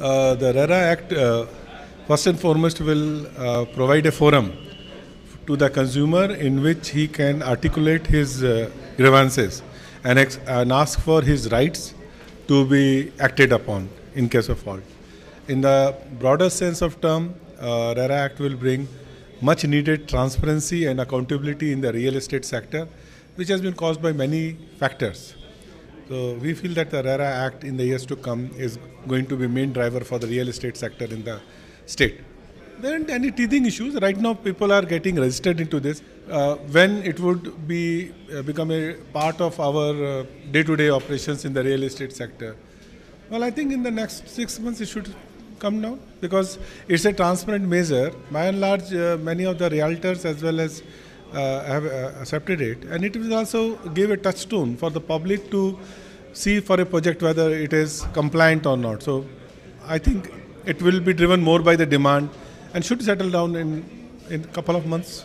uh, the RERA Act, uh, first and foremost, will uh, provide a forum to the consumer in which he can articulate his uh, grievances and, and ask for his rights to be acted upon in case of fault. In the broader sense of term, uh, RERA Act will bring much needed transparency and accountability in the real estate sector, which has been caused by many factors. So we feel that the RERA Act in the years to come is going to be main driver for the real estate sector in the state. There aren't any teething issues. Right now, people are getting registered into this. Uh, when it would be uh, become a part of our uh, day-to-day operations in the real estate sector? Well, I think in the next six months it should come down because it's a transparent measure. By and large, uh, many of the realtors as well as have uh, accepted it, and it will also give a touchstone for the public to see for a project whether it is compliant or not. So, I think it will be driven more by the demand and should settle down in in a couple of months.